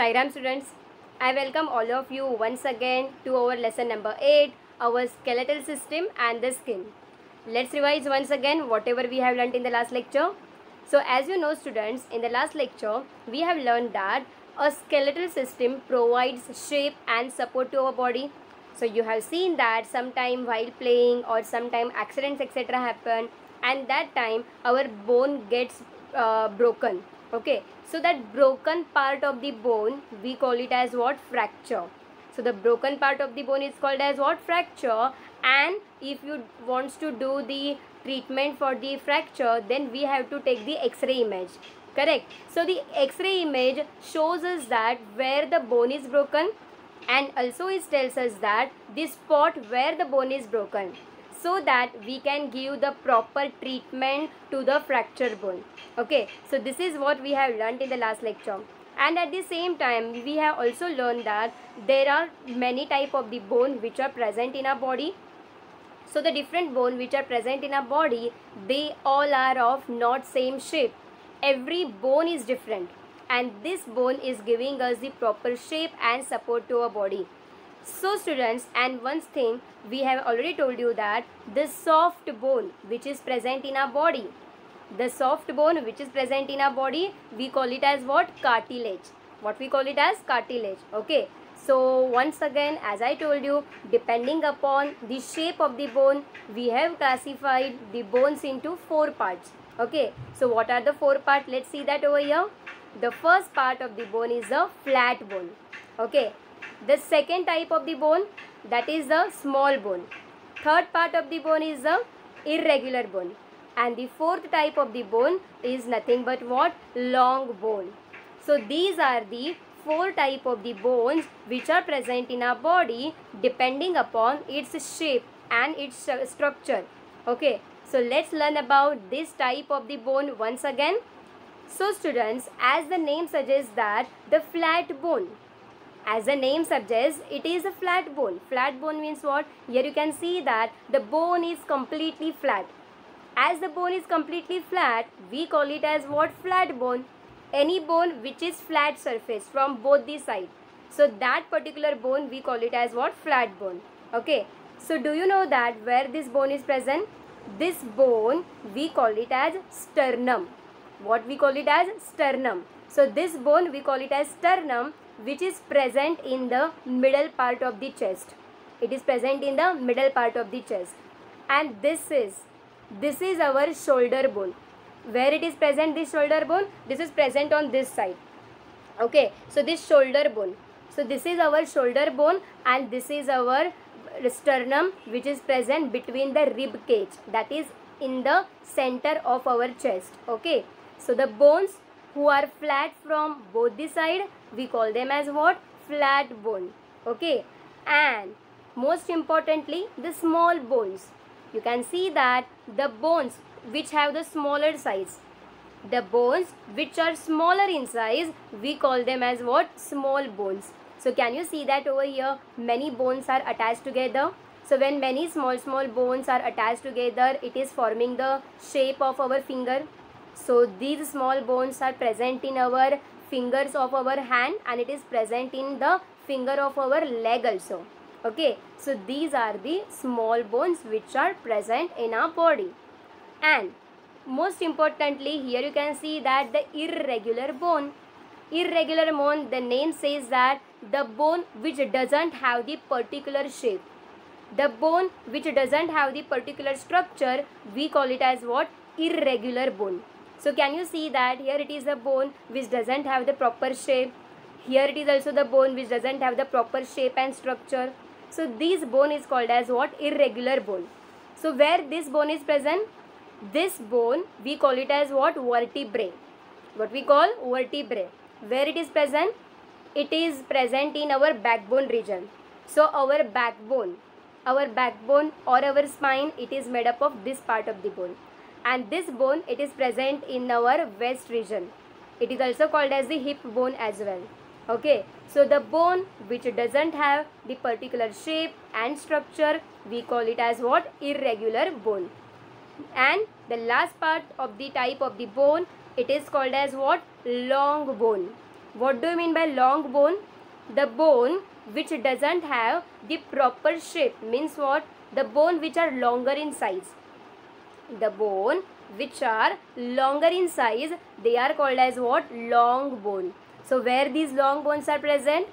Sairam students, I welcome all of you once again to our lesson number 8, our skeletal system and the skin. Let's revise once again whatever we have learnt in the last lecture. So as you know students, in the last lecture, we have learned that a skeletal system provides shape and support to our body. So you have seen that sometime while playing or sometime accidents etc happen and that time our bone gets uh, broken okay so that broken part of the bone we call it as what? Fracture. So the broken part of the bone is called as what? Fracture. And if you wants to do the treatment for the fracture then we have to take the x-ray image. Correct? So the x-ray image shows us that where the bone is broken and also it tells us that the spot where the bone is broken so that we can give the proper treatment to the fracture bone. Okay so this is what we have learned in the last lecture. And at the same time we have also learned that there are many type of the bone which are present in our body. So the different bone which are present in our body they all are of not same shape. Every bone is different. And this bone is giving us the proper shape and support to our body so students and one thing we have already told you that the soft bone which is present in our body the soft bone which is present in our body we call it as what? Cartilage. What we call it as? Cartilage. Okay. So once again as i told you depending upon the shape of the bone we have classified the bones into four parts. Okay. So what are the four parts? Let's see that over here. The first part of the bone is the flat bone. Okay the second type of the bone that is the small bone. Third part of the bone is the irregular bone. And the fourth type of the bone is nothing but what? Long bone. So these are the four type of the bones which are present in our body depending upon its shape and its structure. Okay. So let's learn about this type of the bone once again. So students, as the name suggests that the flat bone as the name suggests it is a flat bone. Flat bone means what? Here you can see that the bone is completely flat. As the bone is completely flat we call it as what? Flat bone. Any bone which is flat surface from both the side. So that particular bone we call it as what? Flat bone. Okay. So do you know that where this bone is present? This bone we call it as sternum. What we call it as sternum? So this bone we call it as sternum which is present in the middle part of the chest. It is present in the middle part of the chest. And this is this is our shoulder bone. Where it is present this shoulder bone? This is present on this side. Okay so this shoulder bone. So this is our shoulder bone and this is our sternum which is present between the rib cage that is in the center of our chest. Okay so the bones who are flat from both the side we call them as what? Flat bone. Okay? And most importantly the small bones. You can see that the bones which have the smaller size the bones which are smaller in size we call them as what? Small bones. So can you see that over here? Many bones are attached together. So when many small small bones are attached together it is forming the shape of our finger so these small bones are present in our fingers of our hand and it is present in the finger of our leg also. Okay. So these are the small bones which are present in our body. And most importantly here you can see that the irregular bone. Irregular bone the name says that the bone which doesn't have the particular shape. The bone which doesn't have the particular structure we call it as what? Irregular bone. So can you see that here it is a bone which doesn't have the proper shape. Here it is also the bone which doesn't have the proper shape and structure. So this bone is called as what? Irregular bone. So where this bone is present? This bone we call it as what? Vertebrae. What we call vertebrae. Where it is present? It is present in our backbone region. So our backbone, our backbone or our spine, it is made up of this part of the bone and this bone it is present in our waist region. It is also called as the hip bone as well. Okay so the bone which doesn't have the particular shape and structure we call it as what? Irregular bone. And the last part of the type of the bone it is called as what? Long bone. What do you mean by long bone? The bone which doesn't have the proper shape means what? The bone which are longer in size the bone which are longer in size. They are called as what? Long bone. So where these long bones are present?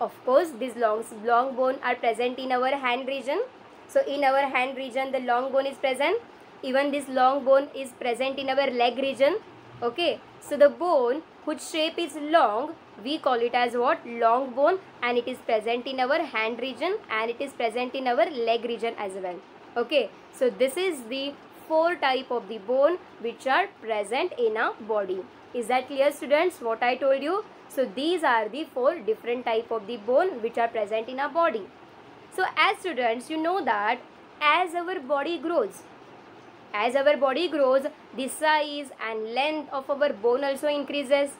Of course these long long bone are present in our hand region. So in our hand region the long bone is present. Even this long bone is present in our leg region. Okay. So the bone whose shape is long we call it as what? Long bone. And it is present in our hand region and it is present in our leg region as well. Okay. So this is the four type of the bone which are present in a body. Is that clear students what i told you? So these are the four different type of the bone which are present in our body. So as students you know that as our body grows as our body grows the size and length of our bone also increases.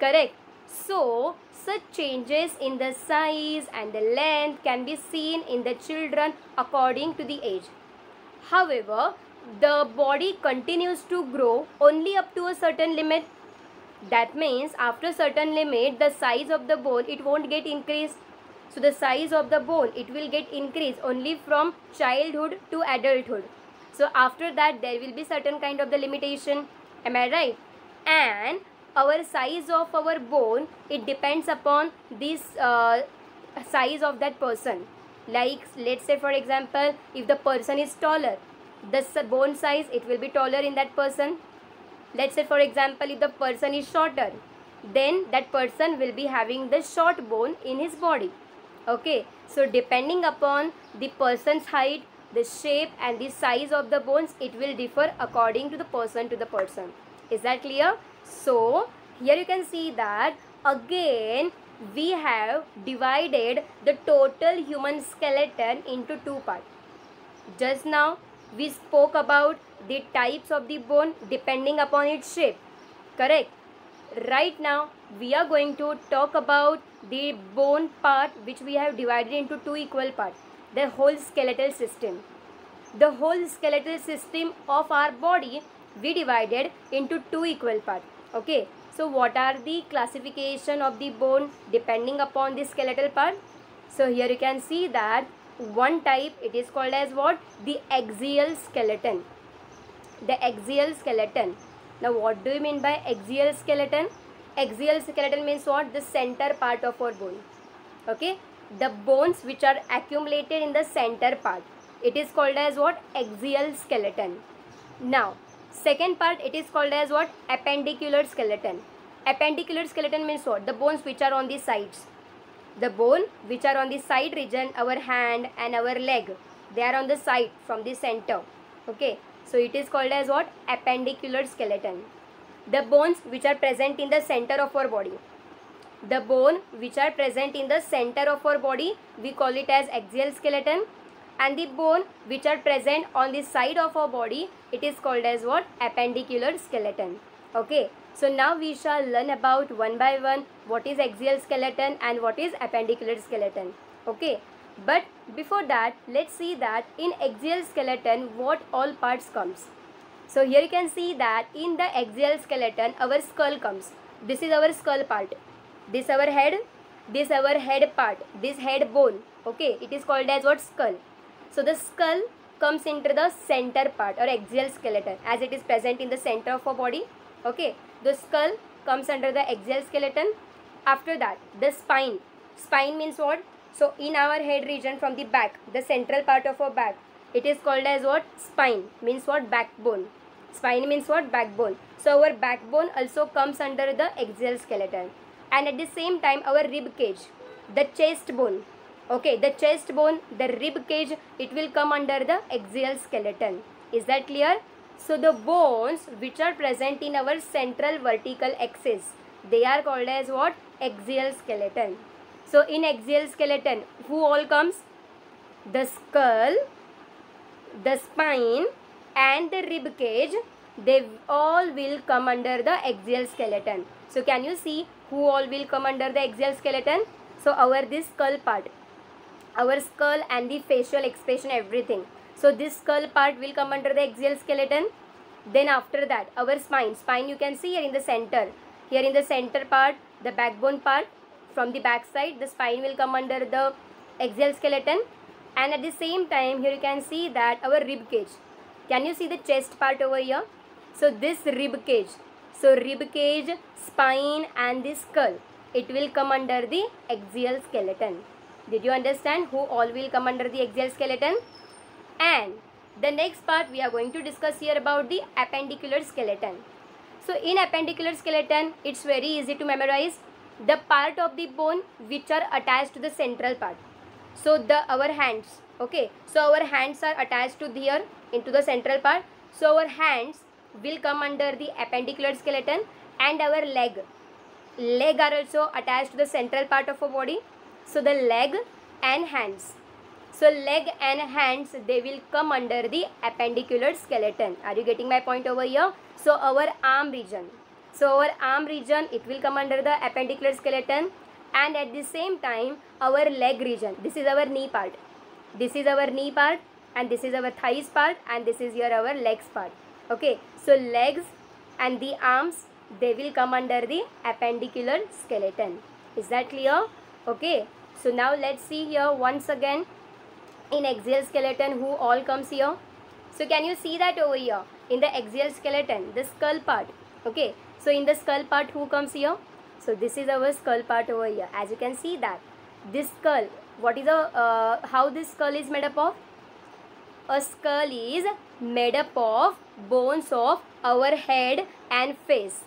Correct? So such changes in the size and the length can be seen in the children according to the age. However the body continues to grow only up to a certain limit. That means after certain limit the size of the bone it won't get increased. So the size of the bone it will get increased only from childhood to adulthood. So after that there will be certain kind of the limitation. Am i right? And our size of our bone it depends upon this uh, size of that person. Like let's say for example if the person is taller the bone size it will be taller in that person. Let's say for example if the person is shorter then that person will be having the short bone in his body. Okay? So depending upon the person's height the shape and the size of the bones it will differ according to the person to the person. Is that clear? So here you can see that again we have divided the total human skeleton into two parts just now we spoke about the types of the bone depending upon its shape. Correct. Right now we are going to talk about the bone part which we have divided into two equal parts the whole skeletal system. The whole skeletal system of our body we divided into two equal parts. Okay. So what are the classification of the bone depending upon the skeletal part? So here you can see that one type it is called as what? The axial skeleton. The axial skeleton. Now what do you mean by axial skeleton? Axial skeleton means what? The center part of our bone. Okay? The bones which are accumulated in the center part. It is called as what? Axial skeleton. Now second part it is called as what? Appendicular skeleton. Appendicular skeleton means what? The bones which are on the sides the bone which are on the side region our hand and our leg. They are on the side from the center. Okay. So it is called as what? Appendicular skeleton. The bones which are present in the center of our body. The bone which are present in the center of our body we call it as axial skeleton. And the bone which are present on the side of our body it is called as what? Appendicular skeleton. Okay so now we shall learn about one by one what is axial skeleton and what is appendicular skeleton. Okay. But before that, let's see that in axial skeleton what all parts comes. So here you can see that in the axial skeleton our skull comes. This is our skull part. This our head. This our head part. This head bone. Okay. It is called as what skull. So the skull comes into the center part or axial skeleton as it is present in the center of our body. Okay the skull comes under the axial skeleton. After that the spine. Spine means what? So in our head region from the back the central part of our back it is called as what? Spine means what? Backbone. Spine means what? Backbone. So our backbone also comes under the axial skeleton. And at the same time our rib cage the chest bone. Okay the chest bone the rib cage it will come under the axial skeleton. Is that clear so the bones which are present in our central vertical axis, they are called as what? Axial skeleton. So in axial skeleton, who all comes? The skull, the spine and the rib cage, they all will come under the axial skeleton. So can you see who all will come under the axial skeleton? So our this skull part, our skull and the facial expression everything so this skull part will come under the axial skeleton. Then after that, our spine. Spine you can see here in the center. Here in the center part, the backbone part. From the back side the spine will come under the axial skeleton. And at the same time here you can see that our rib cage. Can you see the chest part over here? So this rib cage. So rib cage spine and the skull it will come under the axial skeleton. Did you understand who all will come under the axial skeleton and the next part we are going to discuss here about the appendicular skeleton. So in appendicular skeleton it's very easy to memorize the part of the bone which are attached to the central part. So the our hands okay? So our hands are attached to here into the central part. So our hands will come under the appendicular skeleton and our leg. Leg are also attached to the central part of our body. So the leg and hands so leg and hands they will come under the appendicular skeleton. Are you getting my point over here? So our arm region. So our arm region it will come under the appendicular skeleton. And at the same time our leg region. This is our knee part. This is our knee part and this is our thighs part and this is your our legs part. Okay? So legs and the arms they will come under the appendicular skeleton. Is that clear? Okay? So now let's see here once again in axial skeleton who all comes here. So can you see that over here? In the axial skeleton the skull part okay? So in the skull part who comes here? So this is our skull part over here. As you can see that this skull what is a uh, how this skull is made up of? A skull is made up of bones of our head and face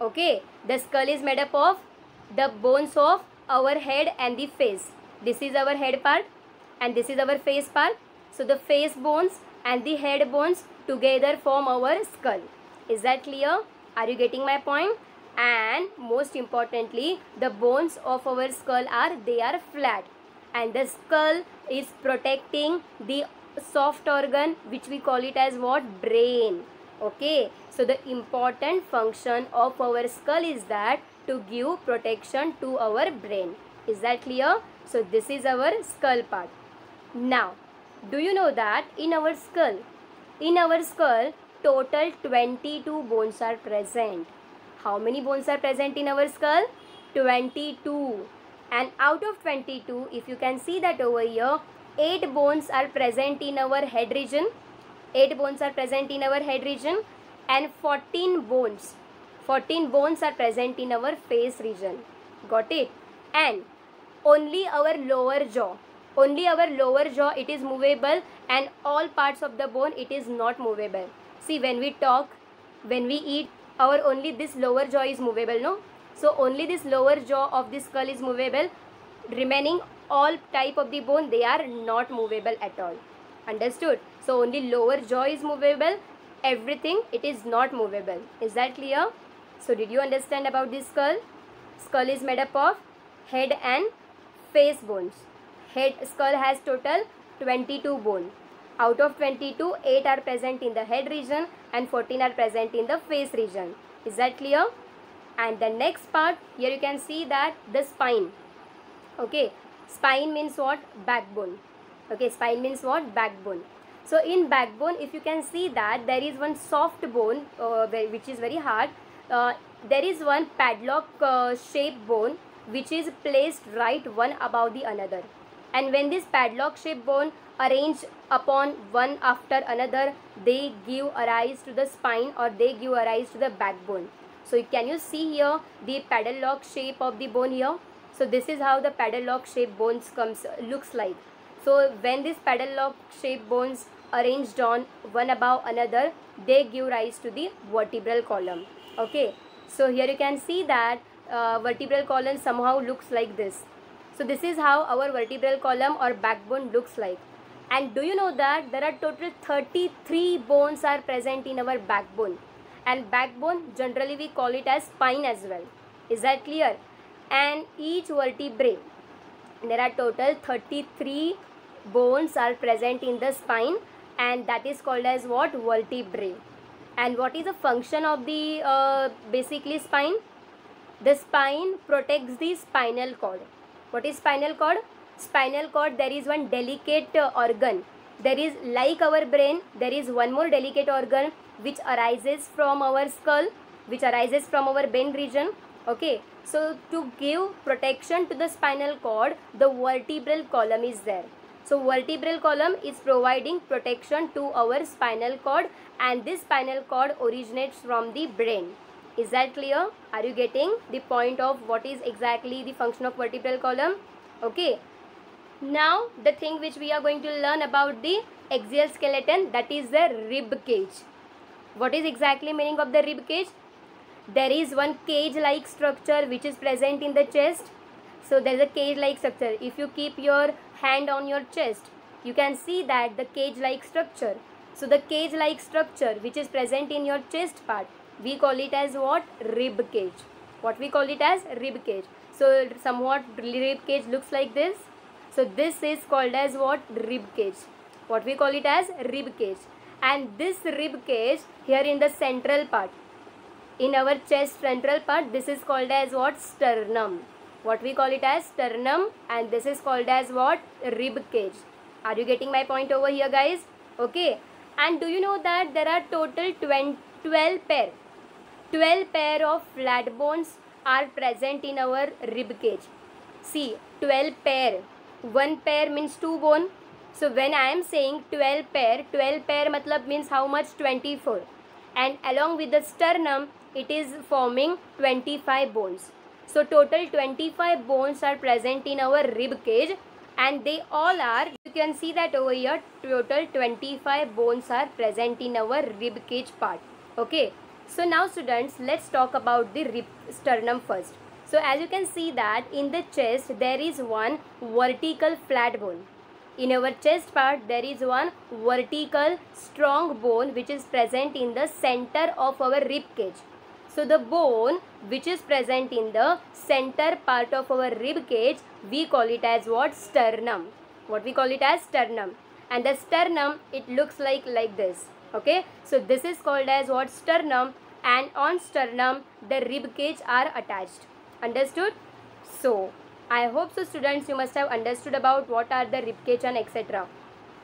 okay? The skull is made up of the bones of our head and the face. This is our head part and this is our face part. So the face bones and the head bones together form our skull. Is that clear? Are you getting my point? and most importantly the bones of our skull are they are flat. And the skull is protecting the soft organ which we call it as what? Brain. Okay? So the important function of our skull is that to give protection to our brain. Is that clear? So this is our skull part now do you know that in our skull in our skull total 22 bones are present? How many bones are present in our skull? 22 and out of 22 if you can see that over here 8 bones are present in our head region. 8 bones are present in our head region and 14 bones. 14 bones are present in our face region. Got it? And only our lower jaw only our lower jaw it is movable and all parts of the bone it is not movable. See when we talk when we eat our only this lower jaw is movable no? So only this lower jaw of this skull is movable. Remaining all type of the bone they are not movable at all. Understood? So only lower jaw is movable. Everything it is not movable. Is that clear? So did you understand about this skull? Skull is made up of head and face bones head skull has total 22 bone. Out of 22 8 are present in the head region and 14 are present in the face region. Is that clear? And the next part here you can see that the spine. Okay spine means what? Backbone. Okay spine means what? Backbone. So in backbone if you can see that there is one soft bone uh, which is very hard. Uh, there is one padlock uh, shaped bone which is placed right one above the another and when this padlock shaped bone arranged upon one after another they give rise to the spine or they give rise to the backbone. So can you see here the padlock shape of the bone here? So this is how the padlock shape bones comes looks like. So when these padlock shape bones arranged on one above another they give rise to the vertebral column. Okay? So here you can see that uh, vertebral column somehow looks like this so this is how our vertebral column or backbone looks like. And do you know that there are total 33 bones are present in our backbone? And backbone generally we call it as spine as well. Is that clear? And each vertebrae there are total 33 bones are present in the spine and that is called as what? Vertebrae. And what is the function of the uh, basically spine? The spine protects the spinal cord what is spinal cord? Spinal cord there is one delicate uh, organ. There is like our brain there is one more delicate organ which arises from our skull which arises from our brain region okay? So to give protection to the spinal cord the vertebral column is there. So vertebral column is providing protection to our spinal cord and this spinal cord originates from the brain is that clear are you getting the point of what is exactly the function of vertebral column? Okay. Now the thing which we are going to learn about the axial skeleton that is the rib cage. What is exactly meaning of the rib cage? There is one cage like structure which is present in the chest. So there is a cage like structure. If you keep your hand on your chest you can see that the cage like structure. So the cage like structure which is present in your chest part we call it as what? Rib cage. What we call it as? Rib cage. So somewhat rib cage looks like this. So this is called as what? Rib cage. What we call it as? Rib cage. And this rib cage here in the central part in our chest central part this is called as what? Sternum. What we call it as? Sternum. And this is called as what? Rib cage. Are you getting my point over here guys? Okay. And do you know that there are total 20, 12 pair 12 pair of flat bones are present in our rib cage. See 12 pair. One pair means two bone. So when i am saying 12 pair 12 pair matlab means how much? 24 and along with the sternum it is forming 25 bones. So total 25 bones are present in our rib cage and they all are you can see that over here total 25 bones are present in our rib cage part. Okay so now students let's talk about the rib sternum first so as you can see that in the chest there is one vertical flat bone in our chest part there is one vertical strong bone which is present in the center of our rib cage so the bone which is present in the center part of our rib cage, we call it as what? Sternum. What we call it as sternum. And the sternum, it looks like like this. Okay. So this is called as what? Sternum. And on sternum, the rib cage are attached. Understood? So, I hope so students you must have understood about what are the rib cage and etc.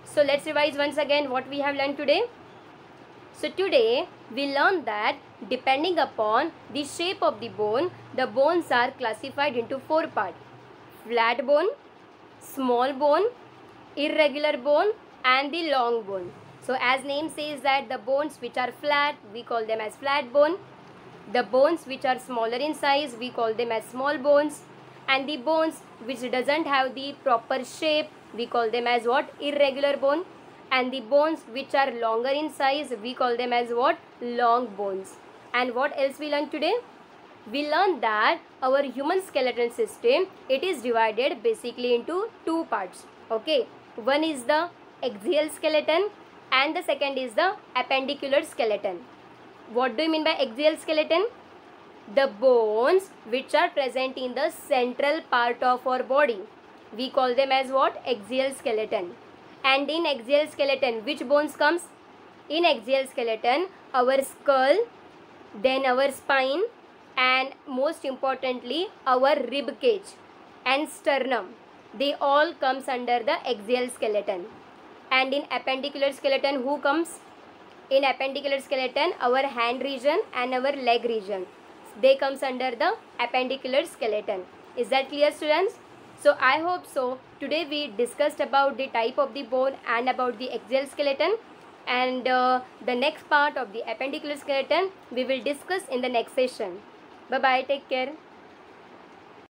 So let's revise once again what we have learned today. So today we learned that depending upon the shape of the bone, the bones are classified into four parts. Flat bone, small bone, irregular bone and the long bone. So as name says that the bones which are flat, we call them as flat bone. The bones which are smaller in size, we call them as small bones. And the bones which doesn't have the proper shape, we call them as what? Irregular bone and the bones which are longer in size we call them as what long bones and what else we learned today we learned that our human skeletal system it is divided basically into two parts okay one is the axial skeleton and the second is the appendicular skeleton. What do you mean by axial skeleton? The bones which are present in the central part of our body. We call them as what? Axial skeleton. And in axial skeleton which bones comes? In axial skeleton our skull then our spine and most importantly our rib cage and sternum. They all comes under the axial skeleton and in appendicular skeleton who comes in appendicular skeleton our hand region and our leg region they comes under the appendicular skeleton is that clear students so I hope so. Today we discussed about the type of the bone and about the axial skeleton and uh, the next part of the appendicular skeleton we will discuss in the next session. Bye bye. Take care.